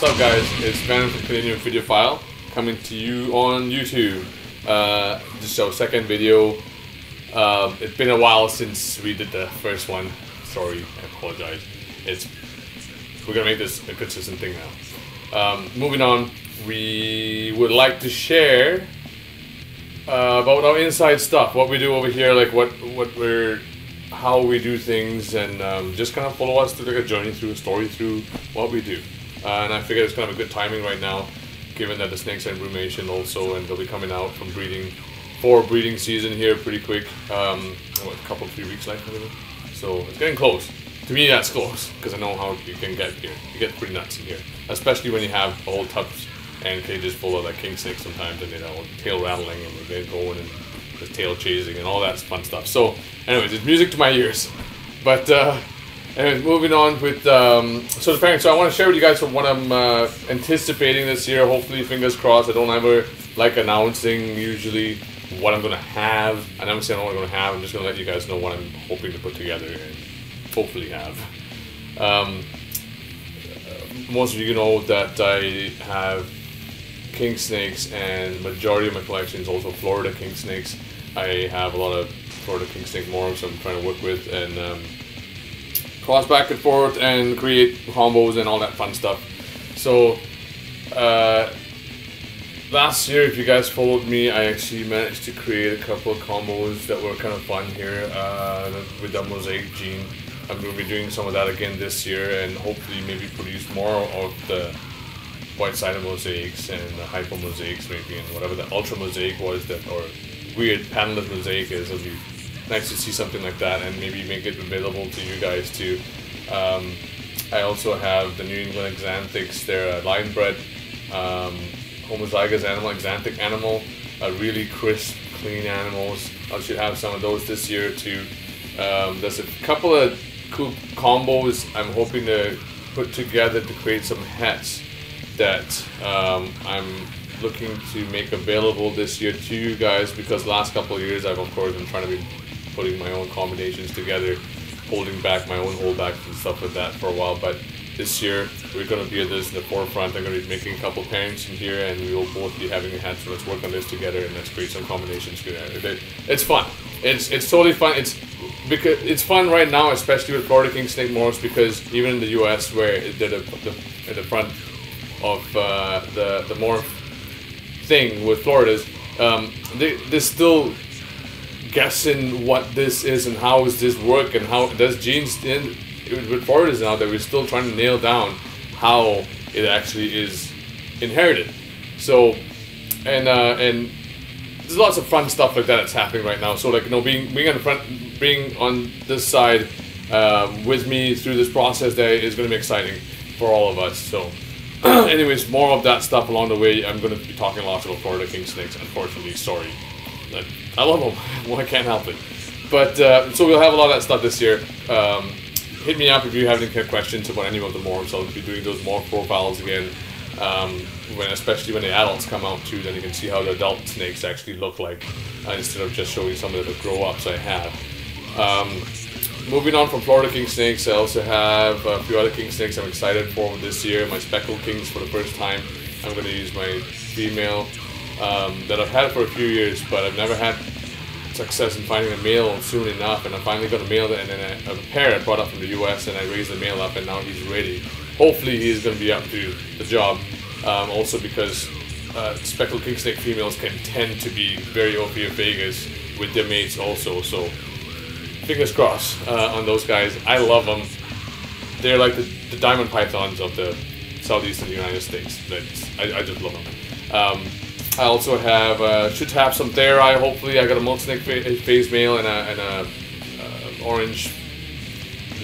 What's up guys, it's Vanan from Canadian Ophidiophile coming to you on YouTube. Uh, this is our second video. Um, it's been a while since we did the first one. Sorry, I apologize. It's We're gonna make this a consistent thing now. Um, moving on, we would like to share uh, about our inside stuff, what we do over here, like what what we're, how we do things, and um, just kind of follow us through like a journey through a story through what we do. Uh, and I figure it's kind of a good timing right now, given that the snakes are in brumation also, and they'll be coming out from breeding for breeding season here pretty quick. Um, what, a couple three weeks left, maybe. So it's getting close. To me, that's close because I know how you can get here. You get pretty nuts in here, especially when you have whole tubs and cages full of like king snakes sometimes, and you know tail rattling and they going and the tail chasing and all that fun stuff. So, anyways, it's music to my ears. But uh, anyways, moving on with um, so the parents. So I want to share with you guys what I'm uh, anticipating this year. Hopefully, fingers crossed. I don't ever like announcing usually what I'm gonna have. I never say I'm gonna have. I'm just gonna let you guys know what I'm hoping to put together and hopefully have. Um, most of you know that I have king snakes and majority of my collection is also Florida king snakes. I have a lot of Florida king snake morphs I'm trying to work with and um, cross back and forth and create combos and all that fun stuff. So uh, last year, if you guys followed me, I actually managed to create a couple of combos that were kind of fun here uh, with the mosaic gene. I'm going to be doing some of that again this year and hopefully maybe produce more of the white-sided mosaics and the hypo mosaics maybe and whatever the ultra mosaic was that or weird panelist mosaic is. It'll be nice to see something like that and maybe make it available to you guys too. Um, I also have the New England Xanthics. They're a line bred um, homozygous animal, xanthic animal, uh, really crisp, clean animals. I should have some of those this year too. Um, there's a couple of cool combos I'm hoping to put together to create some hets that um, I'm looking to make available this year to you guys because last couple of years I've of course been trying to be putting my own combinations together, holding back my own holdbacks and stuff like that for a while. But this year we're going to be at this in the forefront. I'm going to be making a couple pairings in here, and we will both be having a het. So let's work on this together and let's create some combinations together. It's fun. It's it's totally fun. It's because it's fun right now, especially with Florida King Snake Morphs, because even in the U.S. where they're the, at the front of uh, the the morph thing with Florida's, um, they they're still guessing what this is and how does this work and how does genes in with Florida's now that we're still trying to nail down how it actually is inherited. So, and uh, and there's lots of fun stuff like that that's happening right now. So like you know being being on the front, being on this side um, with me through this process there is going to be exciting for all of us. So. anyways, more of that stuff along the way. I'm going to be talking lots about Florida king snakes. Unfortunately, sorry. I love them. well, I can't help it. But uh, so we'll have a lot of that stuff this year. Um, hit me up if you have any questions about any of the morphs. I'll be doing those morph profiles again. Um, when especially when the adults come out too, then you can see how the adult snakes actually look like uh, instead of just showing some of the grow ups I have. Um, moving on from Florida king snakes, I also have a few other king snakes I'm excited for this year. My speckled kings for the first time. I'm going to use my female um, that I've had for a few years, but I've never had success in finding a male soon enough. And I finally got a male, and then a, a pair I brought up from the U.S. and I raised the male up, and now he's ready. Hopefully, he's going to be up to the job. Um, also, because uh, speckled king snake females can tend to be very ophiophagous with their mates, also. So, fingers crossed uh, on those guys. I love them. They're like the, the diamond pythons of the southeastern United States. That's, I, I just love them. Um, I also have uh, should have some Thayeri. Hopefully, I got a milk snake phase male and a, and a uh, orange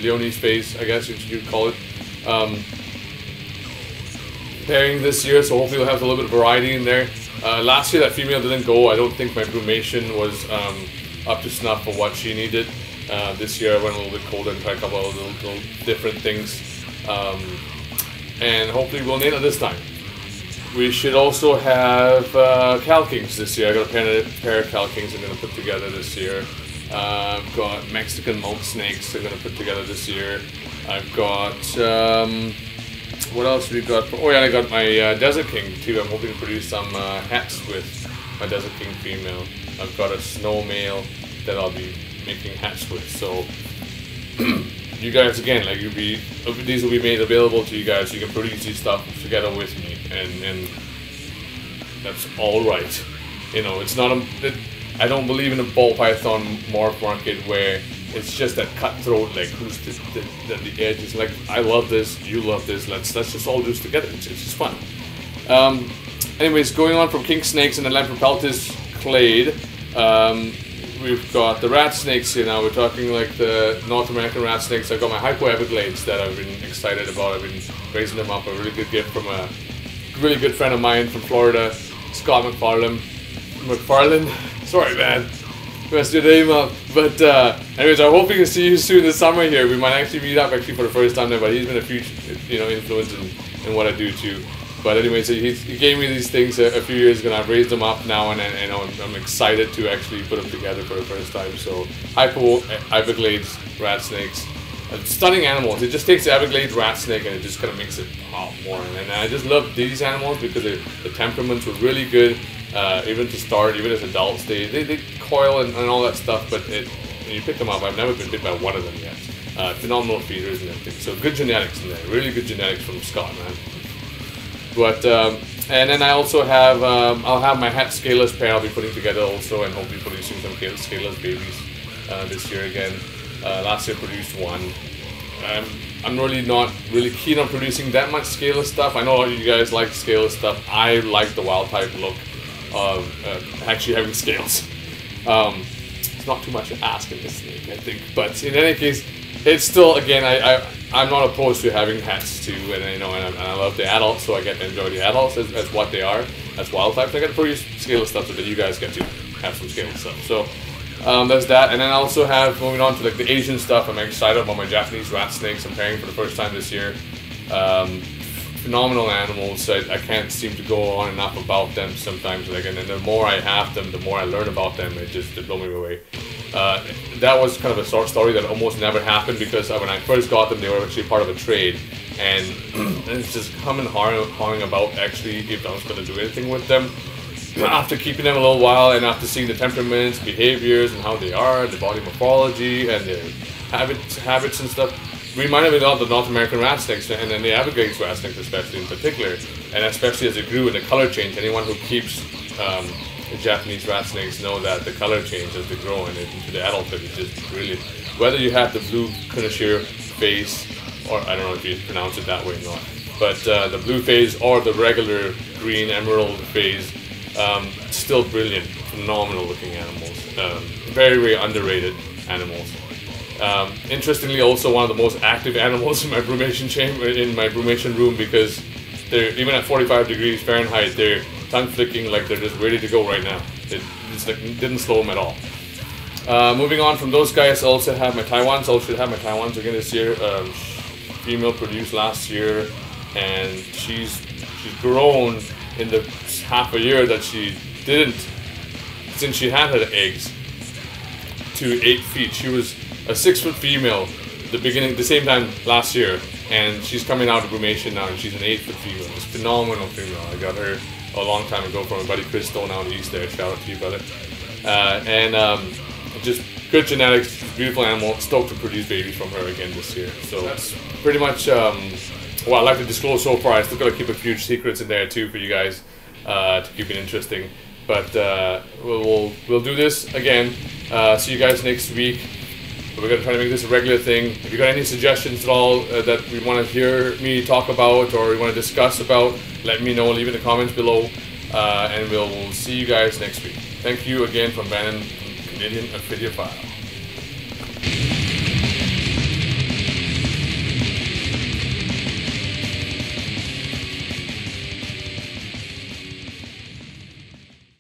Leonis phase, I guess you'd call it. Um, pairing this year, so hopefully we'll have a little bit of variety in there. Uh, last year that female didn't go. I don't think my brumation was um, up to snuff for what she needed. Uh, this year I went a little bit colder and tried a couple of little, little different things. Um, and hopefully we'll nail it this time. We should also have uh, Kings this year. I got a pair, of, pair of Kings I'm going to put together this year. Uh, I've got Mexican Monk Snakes I'm going to put together this year. I've got um, what else we got? Oh yeah, I got my uh, Desert King too. I'm hoping to produce some uh, hets with my Desert King female. I've got a snow male that I'll be making hets with. So you guys again, like you'll be these will be made available to you guys. You can produce these stuff together with me, and and that's all right. You know, it's not a. It, I don't believe in a ball python morph market where it's just that cutthroat like who's the, the, the, the edge is like I love this, you love this. Let's let's just all do this together. It's, it's just fun. Um, anyways, going on from king snakes and the Lampropeltis clade. Um, we've got the rat snakes here now. We're talking like the North American rat snakes. I've got my Hypo Everglades that I've been excited about. I've been raising them up. A really good gift from a really good friend of mine from Florida, Scott McFarland. McFarland. Sorry, man. Messed your name up. But uh, anyways, I hope hoping to see you soon this summer here. We might actually meet up actually for the first time there, but he's been a huge, you know, influence in, in what I do too. But anyways, he, he gave me these things a, a, few years ago, and I've raised them up now, and, and, and I'm, I'm, excited to actually put them together for the first time. So, Hypo Everglades rat snakes, uh, stunning animals. It just takes the Everglades rat snake and it just kind of makes it pop more. And, I just love these animals because the, the temperaments were really good, uh, even to start, even as adults. They, they, they coil and, and all that stuff, but it, you pick them up, I've never been bit by one of them yet. Uh, phenomenal feeders and everything. So good genetics in there. Really good genetics from Scott, man. But um, and then I also have um, I'll have my het scaleless pair I'll be putting together also and hopefully producing some scaleless babies uh, this year again. Uh, last year produced one. Um, I'm really not really keen on producing that much scaleless stuff. I know you guys like scaleless stuff. I like the wild type look of uh, actually having scales. Um, it's not too much to ask in this snake, I think. But in any case, it's still again I, I I'm not opposed to having hets too, and you know, and I, and I love the adults, so I get to enjoy the adults as, as what they are, as wild types. I get to produce scale stuff so that you guys get to have some scale stuff. So um, there's that, and then I also have moving on to like the Asian stuff. I'm excited about my Japanese rat snakes. I'm pairing for the first time this year. Um, phenomenal animals. I, I can't seem to go on enough about them sometimes. Like, and, and the more I have them, the more I learn about them. It just blows me away. Uh, that was kind of a short story that almost never happened because uh, when I first got them, they were actually part of a trade, and, it's just coming hawing about actually if I was going to do anything with them. After keeping them a little while and after seeing the temperaments, behaviors, and how they are, the body morphology, and their habits, habits and stuff, reminded me of the North American rat snakes and then the Everglades rat snakes, especially in particular, and especially as it grew and the color change. Anyone who keeps um, Japanese rat snakes know that the color change as they grow and into the adulthood is just brilliant. Whether you have the blue Kunashir phase, or I don't know if you pronounce it that way or not, but uh, the blue phase or the regular green emerald phase, um, still brilliant, phenomenal looking animals. Um, very, very underrated animals. Um, interestingly, also one of the most active animals in my brumation chamber, in my brumation room, because they're even at 45 degrees Fahrenheit, they're tongue flicking like they're just ready to go right now. It like, didn't slow them at all. Uh, moving on from those guys, I also have my Taiwans. I also have my Taiwans again this year. Um, female produced last year, and she's she's grown in the half a year that she didn't since she had her eggs to eight feet. She was a six foot female the beginning the same time last year, and she's coming out of brumation now, and she's an eight foot female. It's phenomenal female. I got her a long time ago from my buddy Chris Stone out east there. Shout out to you, brother. Uh, and um, just good genetics, beautiful animal. Stoked to produce babies from her again this year. So that's pretty much um, what I'd like to disclose so far. I still gotta keep a few secrets in there too for you guys to keep it interesting. But uh, we'll, we'll, we'll do this again. Uh, see you guys next week. We're going to try to make this a regular thing. If you got any suggestions at all uh, that we want to hear me talk about or we want to discuss about, let me know. Leave in the comments below. Uh, and we'll, we'll see you guys next week. Thank you again from Vanan, Canadian Ophidiophile.